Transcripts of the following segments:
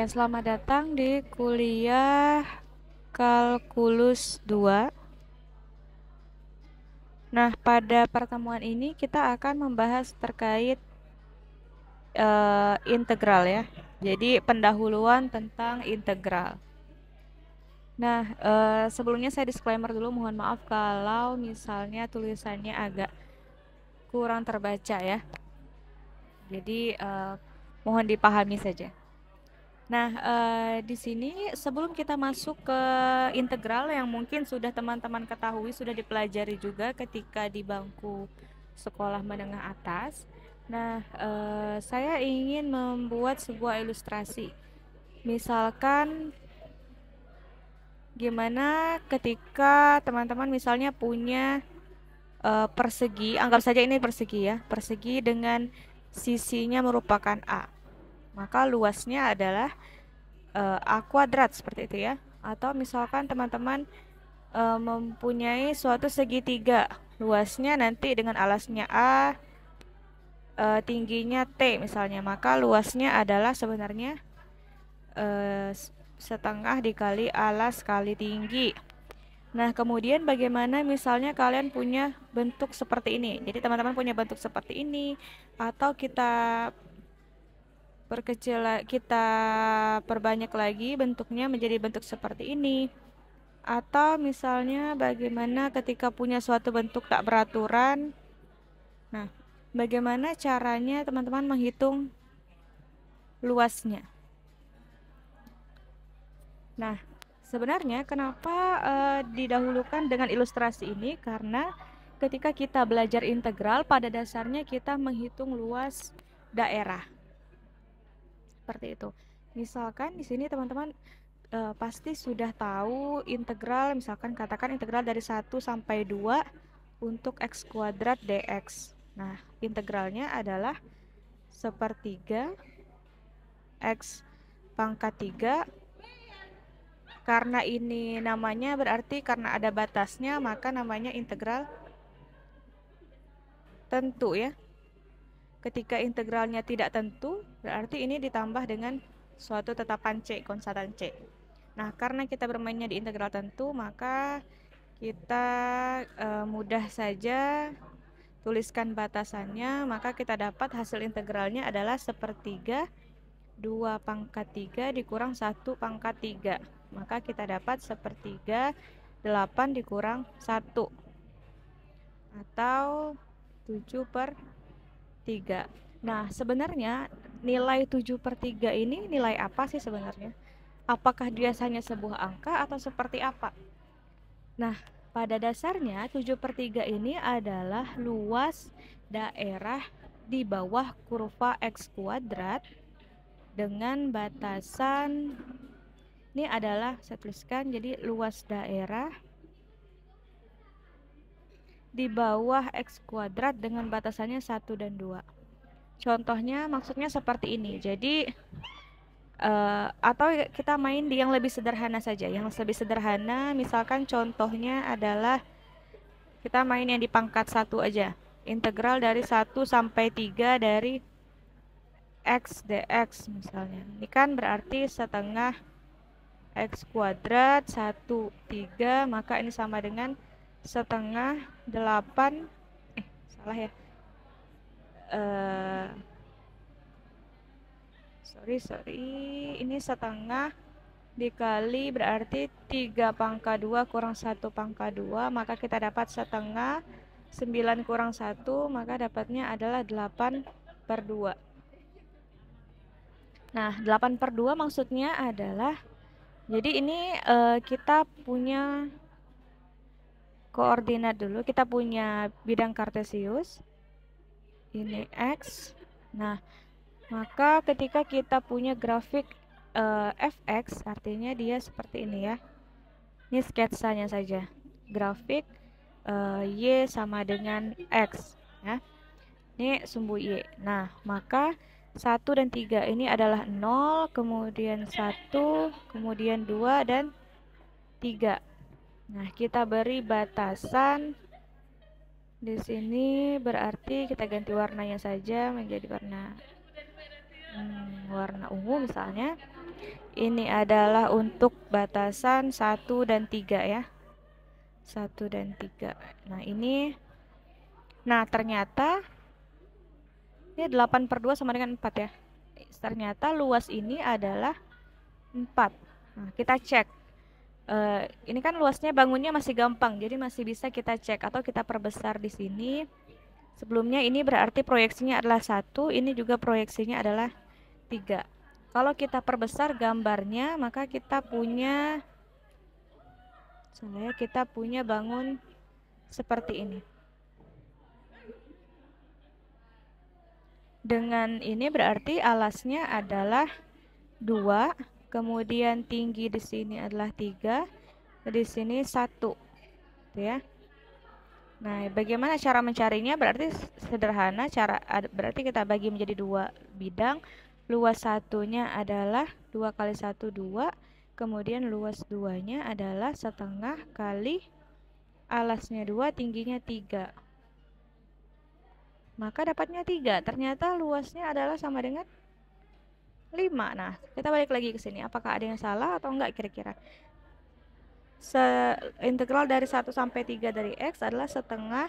Selamat datang di kuliah Kalkulus 2. Nah, pada pertemuan ini kita akan membahas terkait uh, integral ya. Jadi, pendahuluan tentang integral. Nah, uh, sebelumnya saya disclaimer dulu, mohon maaf kalau misalnya tulisannya agak kurang terbaca ya. Jadi, uh, mohon dipahami saja. Nah, uh, di sini sebelum kita masuk ke integral yang mungkin sudah teman-teman ketahui, sudah dipelajari juga ketika di bangku sekolah menengah atas. Nah, uh, saya ingin membuat sebuah ilustrasi. Misalkan gimana ketika teman-teman misalnya punya uh, persegi, anggap saja ini persegi ya, persegi dengan sisinya merupakan A maka luasnya adalah uh, A kuadrat seperti itu ya. Atau misalkan teman-teman uh, mempunyai suatu segitiga luasnya nanti dengan alasnya A uh, tingginya T misalnya. Maka luasnya adalah sebenarnya uh, setengah dikali alas kali tinggi. Nah, kemudian bagaimana misalnya kalian punya bentuk seperti ini. Jadi teman-teman punya bentuk seperti ini atau kita perkecil kita perbanyak lagi bentuknya menjadi bentuk seperti ini. Atau misalnya bagaimana ketika punya suatu bentuk tak beraturan. Nah bagaimana caranya teman-teman menghitung luasnya? Nah sebenarnya kenapa uh, didahulukan dengan ilustrasi ini? Karena ketika kita belajar integral pada dasarnya kita menghitung luas daerah seperti itu. Misalkan di sini teman-teman uh, pasti sudah tahu integral misalkan katakan integral dari 1 sampai 2 untuk x kuadrat dx. Nah, integralnya adalah sepertiga x pangkat 3 karena ini namanya berarti karena ada batasnya maka namanya integral tentu ya Ketika integralnya tidak tentu, berarti ini ditambah dengan suatu tetapan C, konstantan C. Nah, karena kita bermainnya di integral tentu, maka kita e, mudah saja tuliskan batasannya, maka kita dapat hasil integralnya adalah sepertiga 2 pangkat 3 dikurang 1 pangkat 3. Maka kita dapat sepertiga 8 dikurang 1. Atau 7 per 3. Nah, sebenarnya nilai 7 per 3 ini nilai apa sih sebenarnya? Apakah biasanya sebuah angka atau seperti apa? Nah, pada dasarnya 7 per 3 ini adalah luas daerah di bawah kurva X kuadrat dengan batasan ini adalah saya tuliskan jadi luas daerah di bawah X kuadrat dengan batasannya 1 dan 2. Contohnya maksudnya seperti ini. Jadi uh, atau kita main di yang lebih sederhana saja. Yang lebih sederhana misalkan contohnya adalah kita main yang di pangkat 1 aja. Integral dari 1 sampai 3 dari x dx misalnya. Ini kan berarti setengah x kuadrat 1 3 maka ini sama dengan setengah delapan eh salah ya. Uh, sorry sorry. Ini setengah dikali berarti 3 pangka 2 kurang 1 pangka 2 maka kita dapat setengah 9 kurang 1 maka dapatnya adalah 8 per 2 nah 8 per 2 maksudnya adalah jadi ini uh, kita punya koordinat dulu. Kita punya bidang kartesius. Ini X. Nah, maka ketika kita punya grafik uh, fx, artinya dia seperti ini ya. Ini sketsanya saja. Grafik uh, y sama dengan x, ya. Ini sumbu y. Nah, maka 1 dan 3 ini adalah 0, kemudian 1, kemudian 2 dan 3. Nah, kita beri batasan di sini berarti kita ganti warnanya saja menjadi warna hmm, warna ungu misalnya. Ini adalah untuk batasan 1 dan 3 ya. 1 dan 3. Nah, ini Nah, ternyata ini 8 per 2 sama dengan 4 ya. Ternyata luas ini adalah 4. Nah, kita cek. Uh, ini kan luasnya bangunnya masih gampang, jadi masih bisa kita cek atau kita perbesar di sini. Sebelumnya ini berarti proyeksinya adalah satu, ini juga proyeksinya adalah tiga. Kalau kita perbesar gambarnya, maka kita punya saya kita punya bangun seperti ini. Dengan ini berarti alasnya adalah dua, kemudian tinggi di sini adalah tiga, di sini satu, ya. Nah, bagaimana cara mencarinya? Berarti sederhana, cara berarti kita bagi menjadi dua bidang. Luas satunya adalah dua kali satu dua, kemudian luas duanya adalah setengah kali alasnya dua, tingginya tiga. Maka dapatnya tiga. Ternyata luasnya adalah sama dengan 5. Nah, kita balik lagi ke sini. Apakah ada yang salah atau enggak kira-kira? se integral dari 1 sampai 3 dari X adalah setengah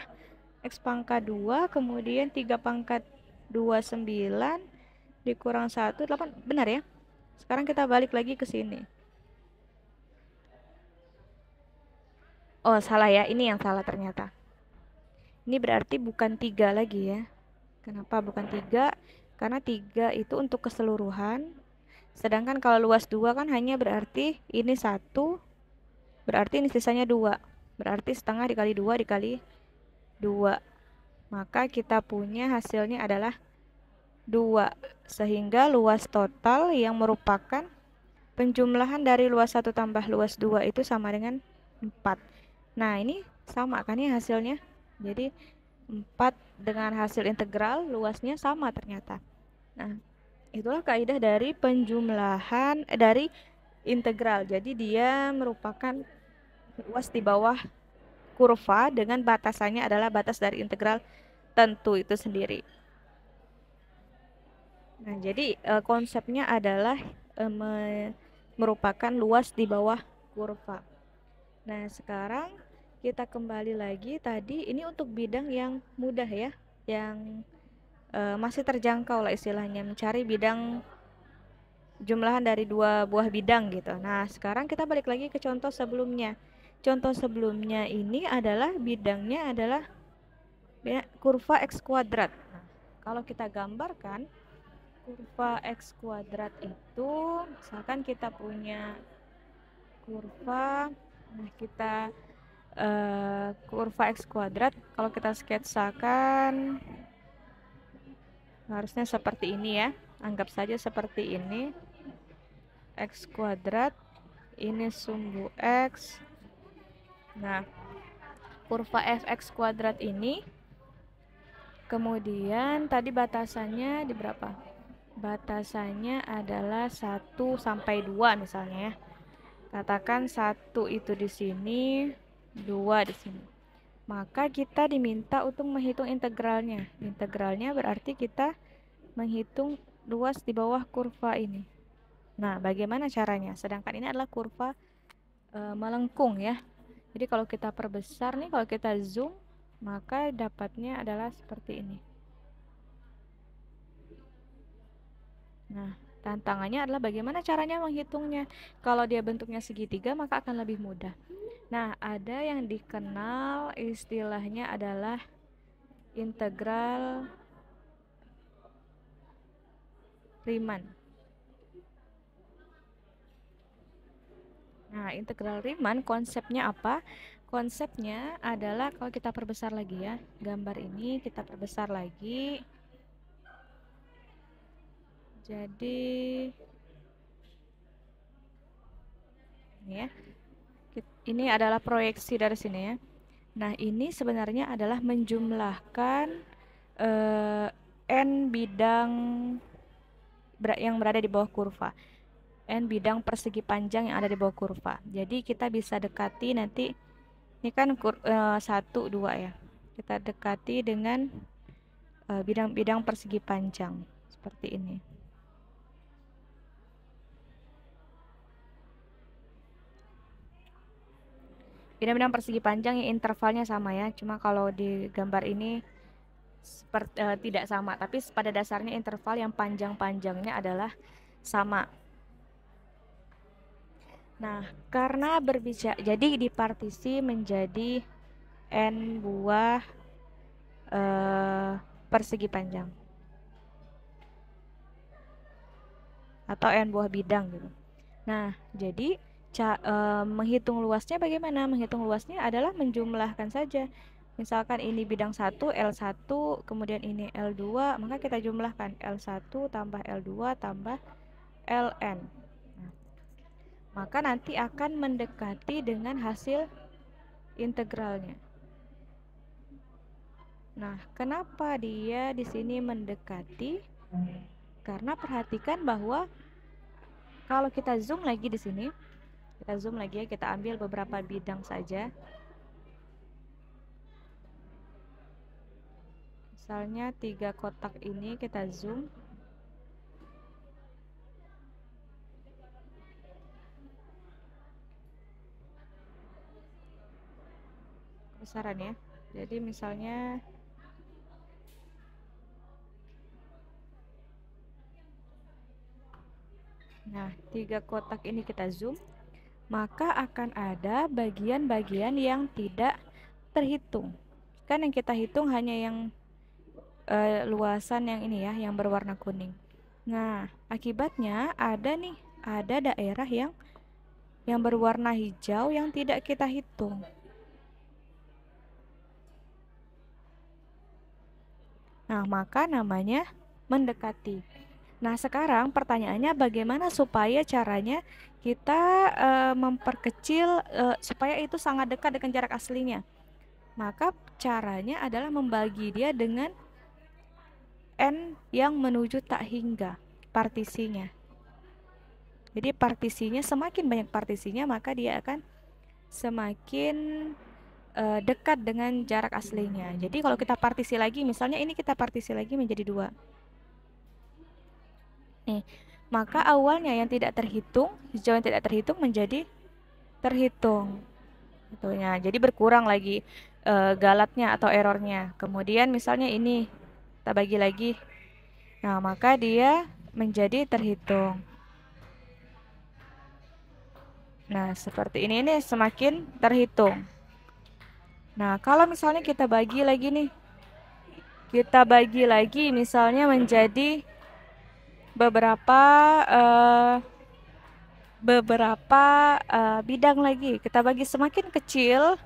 X pangkat 2 kemudian 3 pangkat 29 dikurang 1 8 benar ya? Sekarang kita balik lagi ke sini. Oh salah ya. Ini yang salah ternyata. Ini berarti bukan 3 lagi ya. Kenapa bukan 3 karena 3 itu untuk keseluruhan sedangkan kalau luas 2 kan hanya berarti ini 1 Berarti ini sisanya 2. Berarti setengah dikali 2 dikali 2. Maka kita punya hasilnya adalah 2. Sehingga luas total yang merupakan penjumlahan dari luas 1 tambah luas 2 itu sama dengan 4. Nah, ini sama kan ya hasilnya. Jadi 4 dengan hasil integral luasnya sama ternyata. Nah, itulah kaidah dari penjumlahan eh, dari integral. Jadi dia merupakan luas di bawah kurva dengan batasannya adalah batas dari integral tentu itu sendiri. Nah, jadi e, konsepnya adalah e, me, merupakan luas di bawah kurva. Nah, sekarang kita kembali lagi tadi ini untuk bidang yang mudah ya, yang e, masih terjangkau lah istilahnya mencari bidang jumlahan dari dua buah bidang gitu. Nah, sekarang kita balik lagi ke contoh sebelumnya. Contoh sebelumnya ini adalah bidangnya adalah kurva x kuadrat. Nah, kalau kita gambarkan kurva x kuadrat itu misalkan kita punya kurva nah kita uh, kurva x kuadrat kalau kita sketsakan harusnya seperti ini ya. Anggap saja seperti ini. X kuadrat ini sumbu x. Nah kurva fx kuadrat ini kemudian tadi batasannya di berapa? Batasannya adalah 1 sampai 2 misalnya ya. Katakan 1 itu di sini 2 di sini maka kita diminta untuk menghitung integralnya integralnya berarti kita menghitung luas di bawah kurva ini Nah, bagaimana caranya? Sedangkan ini adalah kurva e, melengkung ya. Jadi kalau kita perbesar nih, kalau kita zoom, maka dapatnya adalah seperti ini. Nah, tantangannya adalah bagaimana caranya menghitungnya. Kalau dia bentuknya segitiga, maka akan lebih mudah. Nah, ada yang dikenal istilahnya adalah integral Riemann. Nah, integral Riemann konsepnya apa? Konsepnya adalah kalau kita perbesar lagi ya, gambar ini kita perbesar lagi. Jadi ini ya. Ini adalah proyeksi dari sini ya. Nah, ini sebenarnya adalah menjumlahkan eh, n bidang yang berada di bawah kurva n bidang persegi panjang yang ada di bawah kurva. Jadi kita bisa dekati nanti ini kan kur, uh, satu dua ya. Kita dekati dengan eh, bidang-bidang uh, persegi panjang seperti ini. Bidang-bidang persegi panjang yang intervalnya sama ya. Cuma kalau di gambar ini seperti, uh, tidak sama. Tapi pada dasarnya interval yang panjang-panjangnya adalah sama. Nah karena berbicara jadi dipartisi menjadi n buah uh, persegi panjang. Atau n buah bidang gitu. Nah jadi ca, e, menghitung luasnya bagaimana? Menghitung luasnya adalah menjumlahkan saja. Misalkan ini bidang 1, L1, kemudian ini L2, maka kita jumlahkan L1 tambah L2 tambah Ln. Nah, maka nanti akan mendekati dengan hasil integralnya. Nah, kenapa dia di sini mendekati? Karena perhatikan bahwa kalau kita zoom lagi di sini, kita zoom lagi ya, kita ambil beberapa bidang saja. Misalnya tiga kotak ini kita zoom. Besaran ya. Jadi misalnya Nah, tiga kotak ini kita zoom maka akan ada bagian-bagian yang tidak terhitung. Kan yang kita hitung hanya yang uh, luasan yang ini ya, yang berwarna kuning. Nah, akibatnya ada nih, ada daerah yang yang berwarna hijau yang tidak kita hitung. Nah, maka namanya mendekati. Nah, sekarang pertanyaannya bagaimana supaya caranya kita uh, memperkecil uh, supaya itu sangat dekat dengan jarak aslinya. Maka caranya adalah membagi dia dengan n yang menuju tak hingga partisinya. Jadi partisinya semakin banyak partisinya maka dia akan semakin uh, dekat dengan jarak aslinya. Jadi kalau kita partisi lagi, misalnya ini kita partisi lagi menjadi dua. Nih, maka awalnya yang tidak terhitung, hijau yang tidak terhitung menjadi terhitung. Tentunya. Jadi berkurang lagi e, galatnya atau errornya. Kemudian misalnya ini kita bagi lagi. Nah, maka dia menjadi terhitung. Nah, seperti ini ini semakin terhitung. Nah, kalau misalnya kita bagi lagi nih. Kita bagi lagi misalnya menjadi beberapa uh, beberapa uh, bidang lagi. Kita bagi semakin kecil,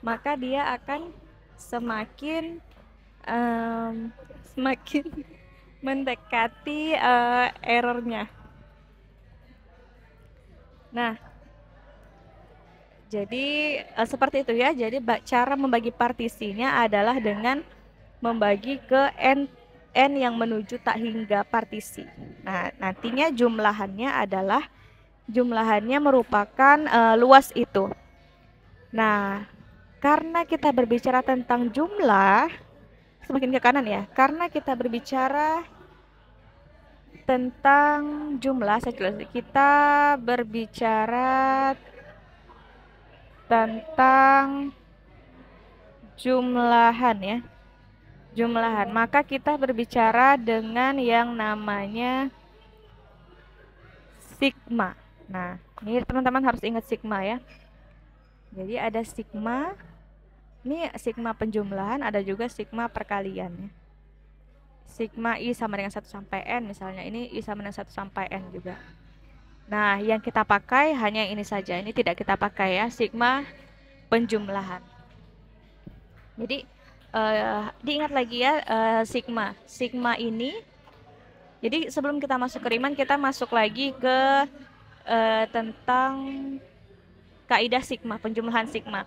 maka dia akan semakin um, semakin mendekati uh, errornya. Nah, jadi uh, seperti itu ya. Jadi cara membagi partisinya adalah dengan membagi ke n n yang menuju tak hingga partisi. Nah, nantinya jumlahannya adalah jumlahannya merupakan uh, luas itu. Nah, karena kita berbicara tentang jumlah semakin ke kanan ya. Karena kita berbicara tentang jumlah saya jelas kita berbicara tentang jumlahan ya jumlahan. Maka kita berbicara dengan yang namanya sigma. Nah, ini teman-teman harus ingat sigma ya. Jadi ada sigma, ini sigma penjumlahan, ada juga sigma perkalian ya. Sigma I sama dengan 1 sampai N misalnya, ini I sama dengan 1 sampai N juga. Nah, yang kita pakai hanya ini saja, ini tidak kita pakai ya, sigma penjumlahan. Jadi, uh, diingat lagi ya uh, sigma. Sigma ini jadi sebelum kita masuk ke Riemann kita masuk lagi ke uh, tentang kaidah sigma, penjumlahan sigma.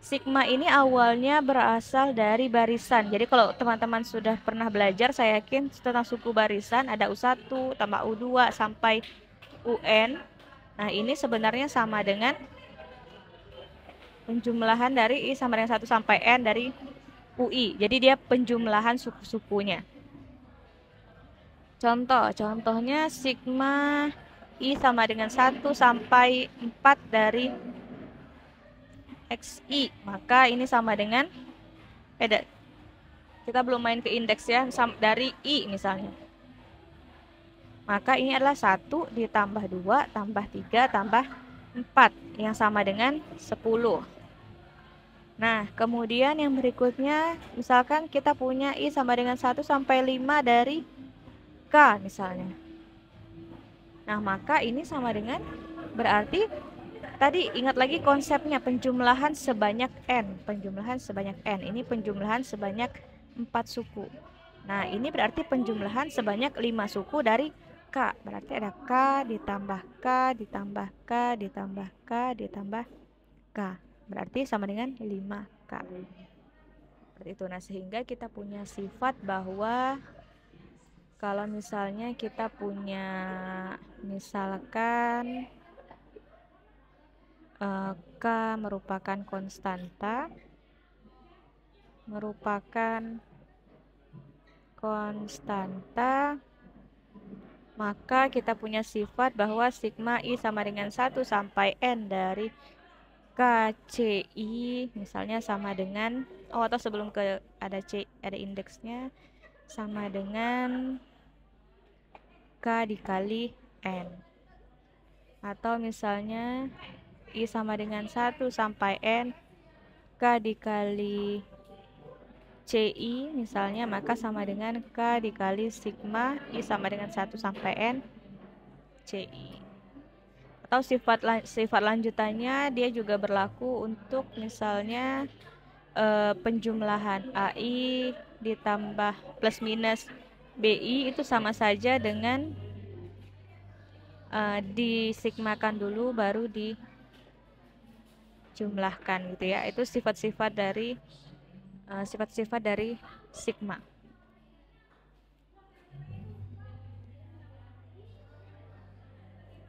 Sigma ini awalnya berasal dari barisan. Jadi kalau teman-teman sudah pernah belajar, saya yakin tentang suku barisan ada U1 tambah U2 sampai UN. Nah, ini sebenarnya sama dengan penjumlahan dari I sama dengan 1 sampai N dari UI. Jadi dia penjumlahan suku-sukunya. Contoh, contohnya sigma I sama dengan 1 sampai 4 dari XI. Maka ini sama dengan eh kita belum main ke indeks ya dari I misalnya. Maka ini adalah 1 ditambah 2 tambah 3 tambah 4 yang sama dengan 10. Nah, kemudian yang berikutnya misalkan kita punya I sama dengan 1 sampai 5 dari K misalnya. Nah, maka ini sama dengan berarti tadi ingat lagi konsepnya penjumlahan sebanyak n, penjumlahan sebanyak n. Ini penjumlahan sebanyak 4 suku. Nah, ini berarti penjumlahan sebanyak 5 suku dari K. Berarti ada K ditambah K ditambah K ditambah K ditambah K. Berarti sama dengan 5K. Seperti itu. Nah, sehingga kita punya sifat bahwa kalau misalnya kita punya misalkan uh, K merupakan konstanta merupakan konstanta maka kita punya sifat bahwa sigma i sama dengan 1 sampai n dari KCI misalnya sama dengan oh atau sebelum ke ada C ada indeksnya sama dengan K dikali N. Atau misalnya I sama dengan 1 sampai N K dikali CI misalnya maka sama dengan K dikali sigma I sama dengan 1 sampai N CI atau sifat sifat lanjutannya dia juga berlaku untuk misalnya eh, penjumlahan AI ditambah plus minus BI itu sama saja dengan uh, disigmakan dulu baru dijumlahkan gitu ya itu sifat-sifat dari Eh, sifat-sifat uh, dari sigma.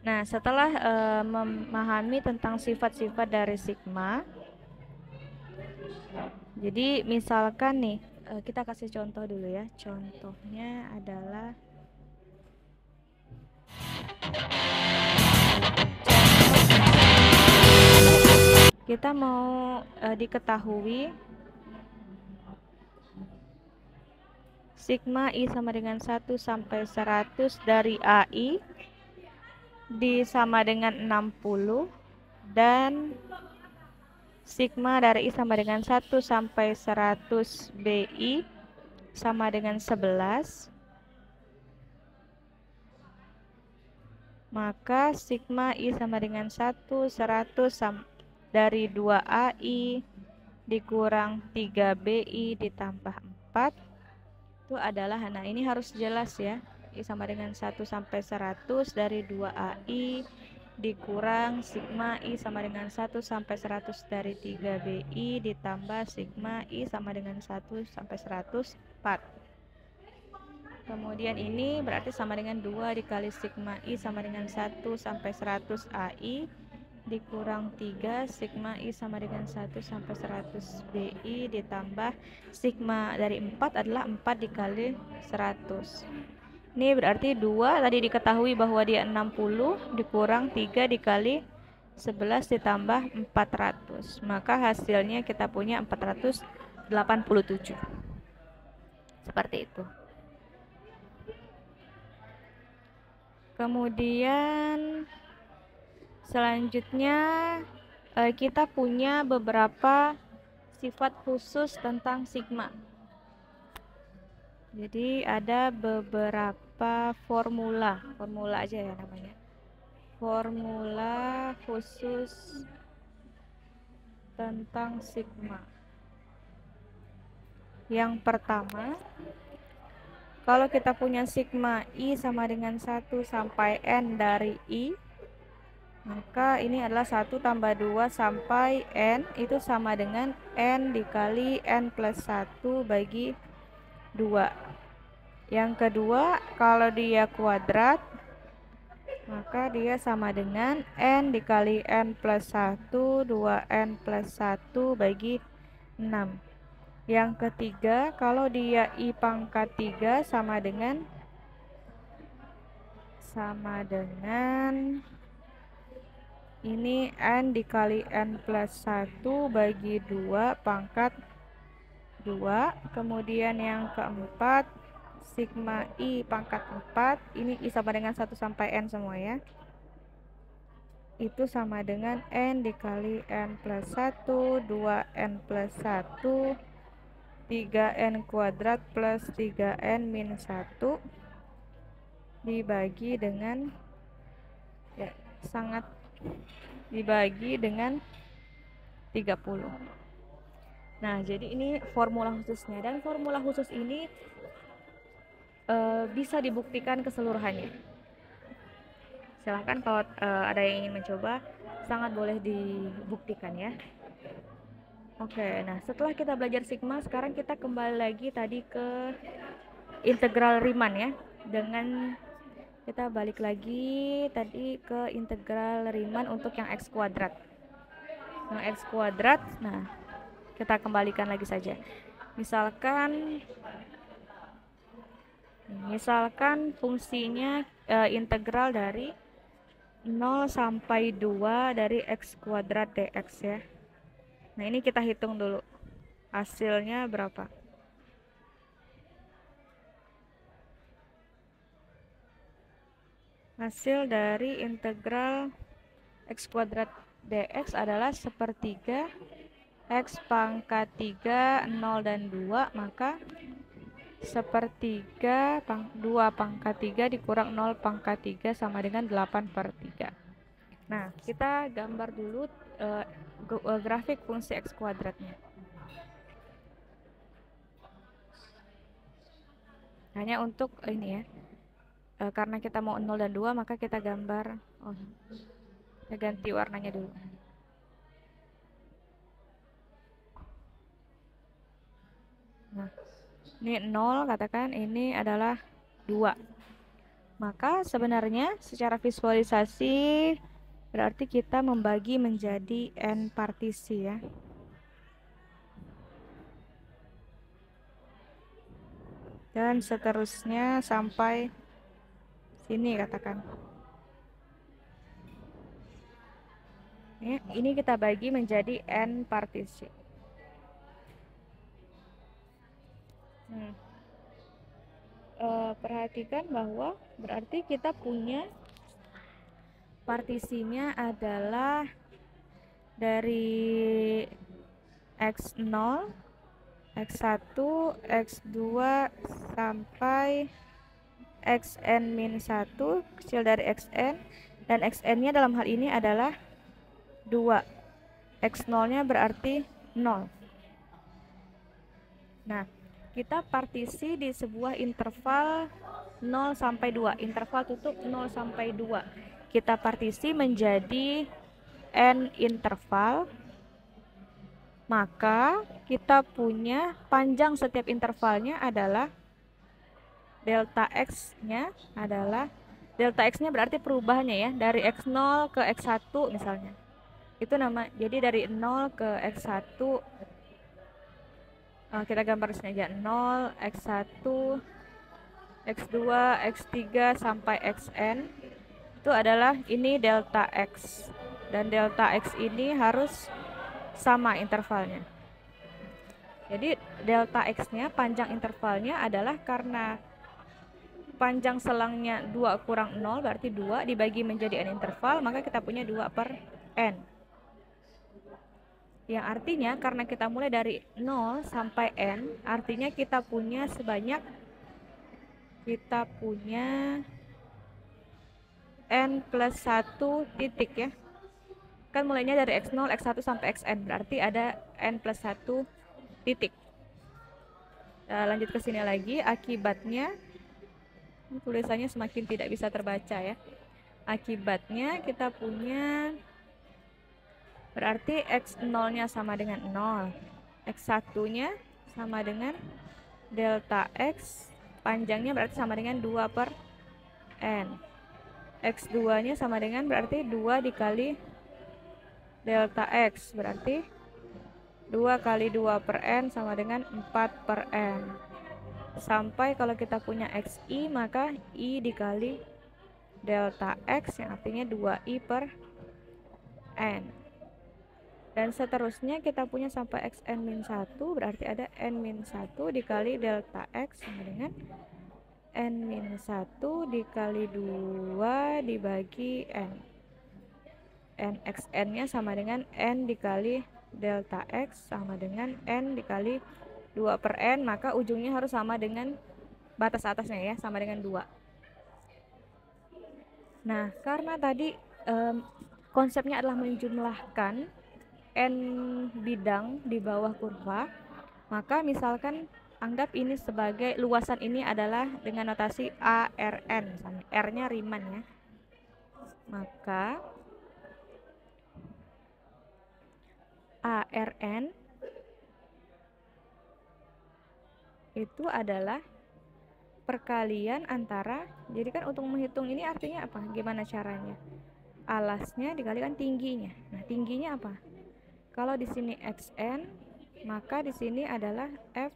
Nah, setelah uh, memahami tentang sifat-sifat dari sigma, jadi misalkan nih, uh, kita kasih contoh dulu ya. Contohnya adalah kita mau uh, diketahui sigma I sama dengan 1 sampai 100 dari AI di sama dengan 60 dan sigma dari I sama dengan 1 sampai 100 BI sama dengan 11 maka sigma I sama dengan 1 100 dari 2 AI dikurang 3 BI ditambah 4 itu adalah nah ini harus jelas ya I sama dengan 1 sampai 100 dari 2 AI dikurang sigma I sama dengan 1 sampai 100 dari 3 BI ditambah sigma I sama dengan 1 sampai 100 4 kemudian ini berarti sama dengan 2 dikali sigma I sama dengan 1 sampai 100 AI dikurang 3 sigma I sama dengan 1 sampai 100 BI ditambah sigma dari 4 adalah 4 dikali 100 ini berarti 2 tadi diketahui bahwa dia 60 dikurang 3 dikali 11 ditambah 400 maka hasilnya kita punya 487 seperti itu. Kemudian Selanjutnya eh, kita punya beberapa sifat khusus tentang sigma. Jadi ada beberapa formula, formula aja ya namanya. Formula khusus tentang sigma. Yang pertama, kalau kita punya sigma I sama dengan 1 sampai N dari I, maka ini adalah 1 tambah 2 sampai N itu sama dengan N dikali N plus 1 bagi 2. Yang kedua, kalau dia kuadrat, maka dia sama dengan N dikali N plus 1, 2N plus 1 bagi 6. Yang ketiga, kalau dia I pangkat 3 sama dengan sama dengan ini N dikali N plus 1 bagi 2 pangkat 2 kemudian yang keempat sigma I pangkat 4 ini I sama dengan 1 sampai N semua ya. Itu sama dengan N dikali N plus 1 2N plus 1 3N kuadrat plus 3N min 1 dibagi dengan ya sangat dibagi dengan 30 Nah, jadi ini formula khususnya. Dan formula khusus ini e, bisa dibuktikan keseluruhannya. Silahkan kalau e, ada yang ingin mencoba, sangat boleh dibuktikan ya. Oke, nah setelah kita belajar sigma, sekarang kita kembali lagi tadi ke integral Riemann ya. Dengan kita balik lagi tadi ke integral Riemann untuk yang x kuadrat. Yang x kuadrat, nah kita kembalikan lagi saja misalkan misalkan fungsinya e, integral dari 0 sampai 2 dari x kuadrat dx ya. Nah ini kita hitung dulu. Hasilnya berapa? Hasil dari integral x kuadrat dx adalah sepertiga X pangkat 3, 0 dan 2, maka sepertiga pang, 2 pangkat 3 dikurang 0 pangkat 3 sama dengan 8 per 3. Nah, kita gambar dulu uh, grafik fungsi X kuadratnya. Hanya untuk ini ya, uh, karena kita mau 0 dan 2, maka kita gambar, oh, kita ganti warnanya dulu. Nah, ini 0 katakan ini adalah 2. Maka sebenarnya secara visualisasi berarti kita membagi menjadi n partisi ya. Dan seterusnya sampai sini katakan. Ini kita bagi menjadi n partisi. Hmm. Uh, perhatikan bahwa berarti kita punya partisinya adalah dari x0, x1, x2 sampai xn-1 kecil dari xn dan xn-nya dalam hal ini adalah 2. x0-nya berarti 0. Nah, kita partisi di sebuah interval 0 sampai 2 interval tutup 0 sampai 2 kita partisi menjadi n interval maka kita punya panjang setiap intervalnya adalah delta x nya adalah delta x nya berarti perubahannya ya dari x0 ke x1 misalnya. Itu nama jadi dari 0 ke x1 uh, kita gambar sini aja. 0 x1 x2 x3 sampai xn. Itu adalah ini delta x. Dan delta x ini harus sama intervalnya. Jadi delta x nya panjang intervalnya adalah karena panjang selangnya 2 kurang 0 berarti 2 dibagi menjadi n interval maka kita punya 2 per n yang artinya karena kita mulai dari 0 sampai n, artinya kita punya sebanyak kita punya n plus 1 titik ya. Kan mulainya dari x0, x1 sampai xn, berarti ada n plus 1 titik. Nah, lanjut ke sini lagi, akibatnya tulisannya semakin tidak bisa terbaca ya. Akibatnya kita punya Berarti X0-nya sama dengan 0. X1-nya sama dengan delta X. Panjangnya berarti sama dengan 2 per N. X2-nya sama dengan berarti 2 dikali delta X. Berarti 2 kali 2 per N sama dengan 4 per N. Sampai kalau kita punya XI maka I dikali delta X yang artinya 2I per n dan seterusnya kita punya sampai xn min 1 berarti ada n min 1 dikali delta x sama dengan n min 1 dikali 2 dibagi n. Nxn nya sama dengan n dikali delta x sama dengan n dikali 2 per n maka ujungnya harus sama dengan batas atasnya ya sama dengan 2 nah karena tadi um, konsepnya adalah menjumlahkan n bidang di bawah kurva, maka misalkan anggap ini sebagai luasan ini adalah dengan notasi ARN, R-nya Riemann ya. Maka ARN itu adalah perkalian antara jadi kan untuk menghitung ini artinya apa? Gimana caranya? Alasnya dikalikan tingginya. Nah, tingginya apa? Kalau di sini xn, maka di sini adalah f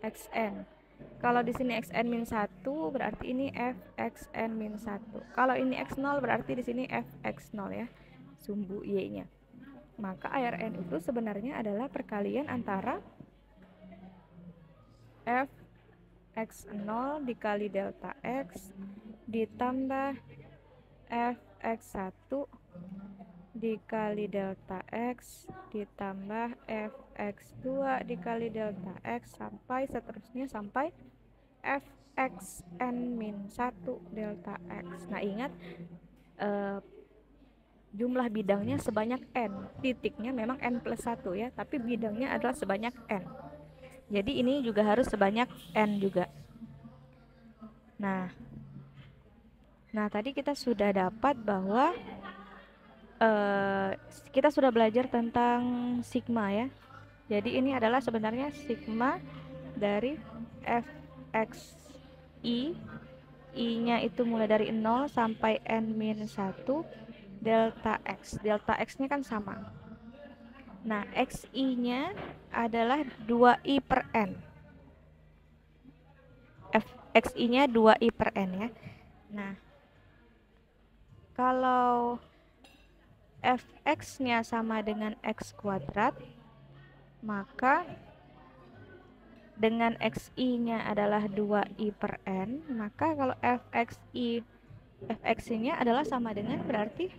xn. Kalau di sini xn min 1 berarti ini f xn min 1. Kalau ini x0 berarti di sini f x0 ya. Sumbu y-nya. Maka ARN itu sebenarnya adalah perkalian antara f x0 dikali delta x ditambah f x1 dikali delta x ditambah fx2 dikali delta x sampai seterusnya sampai fxn min 1 delta x. Nah ingat eh, jumlah bidangnya sebanyak n. Titiknya memang n plus 1 ya tapi bidangnya adalah sebanyak n. Jadi ini juga harus sebanyak n juga. Nah nah tadi kita sudah dapat bahwa uh, kita sudah belajar tentang sigma ya. Jadi ini adalah sebenarnya sigma dari fx i i-nya itu mulai dari 0 sampai n min 1 delta x. Delta x-nya kan sama. Nah, xi-nya adalah 2i per n. F, xi-nya 2i per n ya. Nah, kalau fx-nya sama dengan x kuadrat, maka dengan xi-nya adalah 2i per n, maka kalau fxi fxi-nya adalah sama dengan berarti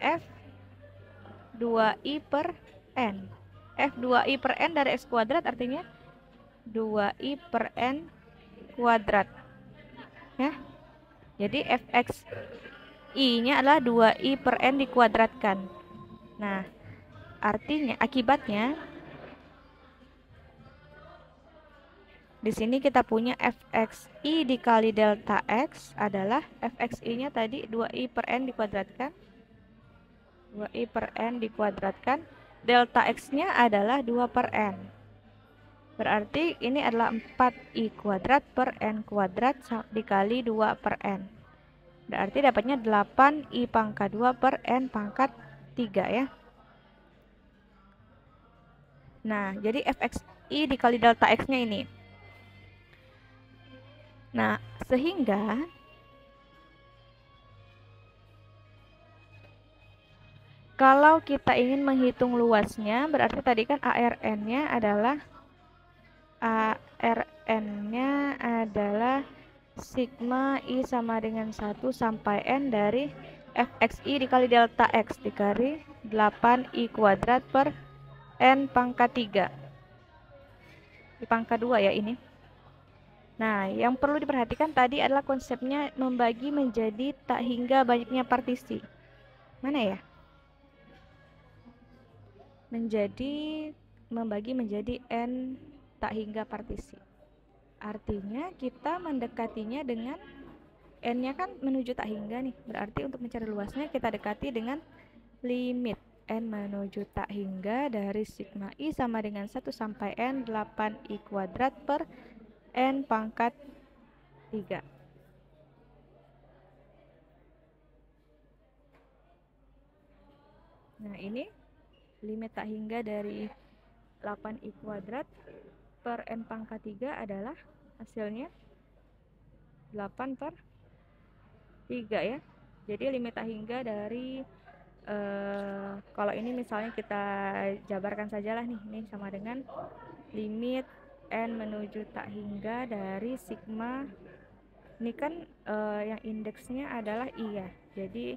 f 2i per n. f 2i per n dari x kuadrat artinya 2i per n kuadrat. Ya. Jadi fx I-nya adalah 2I per N dikuadratkan. Nah, artinya, akibatnya, di sini kita punya fxi dikali delta x adalah fxi-nya tadi 2i per n dikuadratkan. 2i per n dikuadratkan. Delta x-nya adalah 2 per n. Berarti ini adalah 4i kuadrat per n kuadrat dikali 2 per n. Berarti dapatnya 8 I pangkat 2 per N pangkat 3 ya. Nah, jadi fxi dikali delta x-nya ini. Nah, sehingga kalau kita ingin menghitung luasnya, berarti tadi kan ARN-nya adalah ARN-nya adalah sigma i sama dengan 1 sampai n dari fxi dikali delta x dikali 8i kuadrat per n pangkat 3 di pangkat 2 ya ini. Nah yang perlu diperhatikan tadi adalah konsepnya membagi menjadi tak hingga banyaknya partisi. Mana ya? Menjadi membagi menjadi n tak hingga partisi Artinya kita mendekatinya dengan n-nya kan menuju tak hingga nih. Berarti untuk mencari luasnya kita dekati dengan limit n menuju tak hingga dari sigma i sama dengan 1 sampai n 8i kuadrat per n pangkat 3. Nah, ini limit tak hingga dari 8i kuadrat per n pangkat 3 adalah hasilnya 8 per 3 ya. Jadi limit tak hingga dari uh, kalau ini misalnya kita jabarkan sajalah nih ini sama dengan limit n menuju tak hingga dari sigma. Ini kan uh, yang indeksnya adalah i ya. Jadi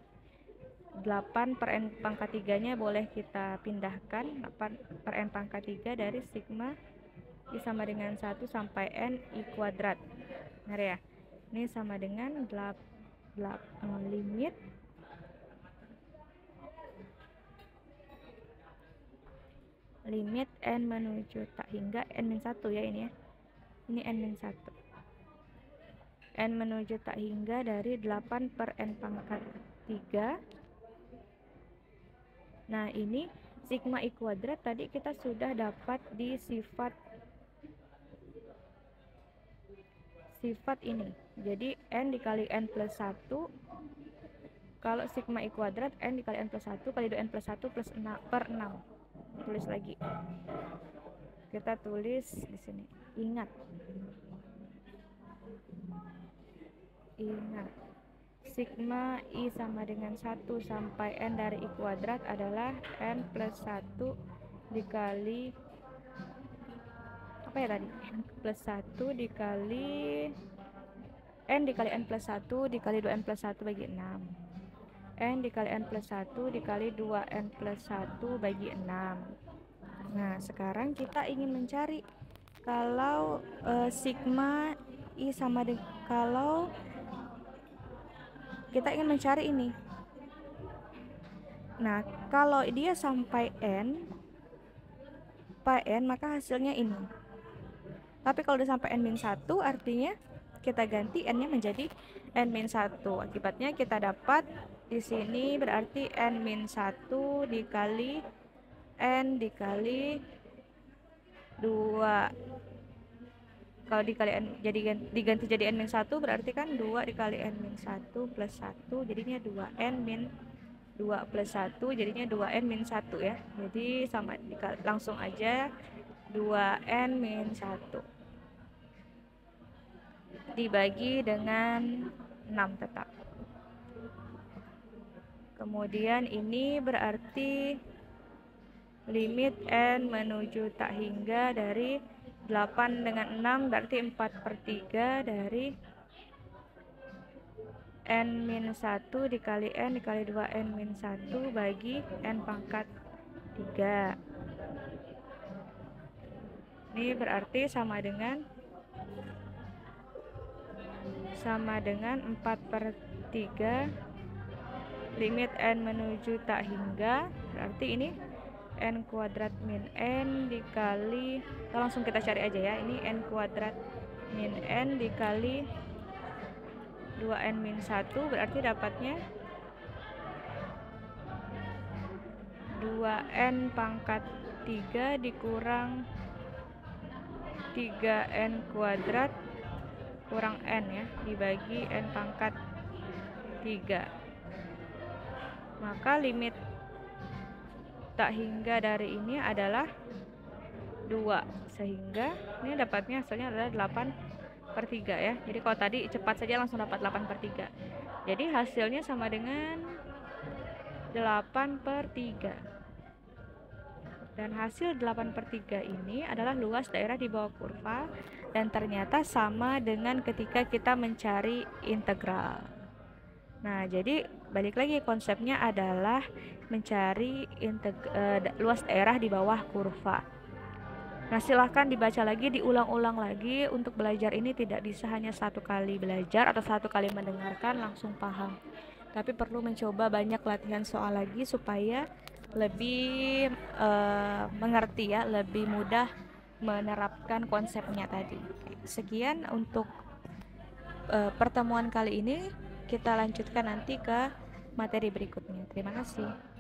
8 per n pangkat 3 nya boleh kita pindahkan 8 per n pangkat 3 dari sigma i sama dengan 1 sampai n i kuadrat. Benar ya? Ini sama dengan 8, 8 uh, limit. Limit n menuju tak hingga n-1 ya ini ya. Ini n-1 n menuju tak hingga dari 8 per n pangkat 3 Nah, ini sigma i kuadrat tadi kita sudah dapat di sifat sifat ini. Jadi n dikali n plus 1 kalau sigma i kuadrat n dikali n plus 1 kali 2n plus 1 plus 6 per 6. Tulis lagi. Kita tulis di sini. Ingat. Ingat sigma i sama dengan 1 sampai n dari i kuadrat adalah n plus 1 dikali apa ya tadi? Plus 1 dikali n dikali n plus 1 dikali 2n plus 1 bagi 6 n dikali n plus 1 dikali 2n plus 1 bagi 6 nah sekarang kita ingin mencari kalau uh, sigma i sama dengan kalau kita ingin mencari ini. Nah kalau dia sampai n n maka hasilnya ini tapi kalau udah sampai n-1 artinya kita ganti n nya menjadi n-1 akibatnya kita dapat di sini berarti n-1 dikali n dikali 2 kalau dikali n jadi diganti jadi n min 1 berarti kan 2 dikali n min 1 plus 1 jadinya 2 n min 2 plus 1 jadinya 2 n min 1 ya. Jadi sama langsung aja 2 n min 1 dibagi dengan 6 tetap. Kemudian ini berarti limit n menuju tak hingga dari 8 dengan 6 berarti 4 per 3 dari n min 1 dikali n dikali 2 n min 1 bagi n pangkat 3 ini berarti sama dengan sama dengan 4 per 3 limit n menuju tak hingga. Berarti ini n kuadrat min n dikali langsung kita cari aja ya. Ini n kuadrat min n dikali 2n min 1 berarti dapatnya 2n pangkat 3 dikurang 3n kuadrat kurang n ya dibagi n pangkat 3 maka limit tak hingga dari ini adalah 2 sehingga ini dapatnya hasilnya adalah 8 per 3 ya. Jadi kalau tadi cepat saja langsung dapat 8 per 3 jadi hasilnya sama dengan 8 per 3 dan hasil 8 per 3 ini adalah luas daerah di bawah kurva dan ternyata sama dengan ketika kita mencari integral nah jadi balik lagi konsepnya adalah mencari uh, luas daerah di bawah kurva. Nah, silahkan dibaca lagi, diulang-ulang lagi. Untuk belajar ini tidak bisa hanya satu kali belajar atau satu kali mendengarkan langsung paham. Tapi perlu mencoba banyak latihan soal lagi supaya lebih uh, mengerti ya, lebih mudah menerapkan konsepnya tadi. Sekian untuk uh, pertemuan kali ini. Kita lanjutkan nanti ke materi berikutnya. Terima kasih.